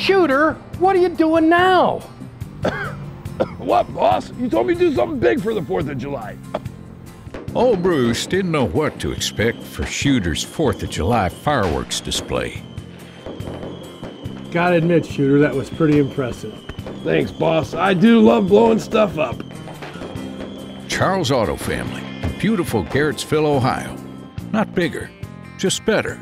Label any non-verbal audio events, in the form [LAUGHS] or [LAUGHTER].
Shooter, what are you doing now? [COUGHS] what, boss? You told me to do something big for the 4th of July. [LAUGHS] Old oh, Bruce didn't know what to expect for Shooter's 4th of July fireworks display. Gotta admit, Shooter, that was pretty impressive. Thanks, boss. I do love blowing stuff up. Charles Auto Family, beautiful Garrettsville, Ohio. Not bigger, just better.